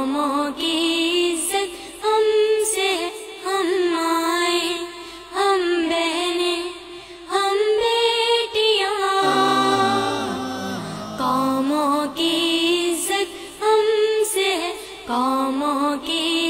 قوموں کی عزت ہم سے ہم آئے، ہم بہنیں، ہم بیٹیاں۔ قوموں کی عزت ہم سے، قوموں کی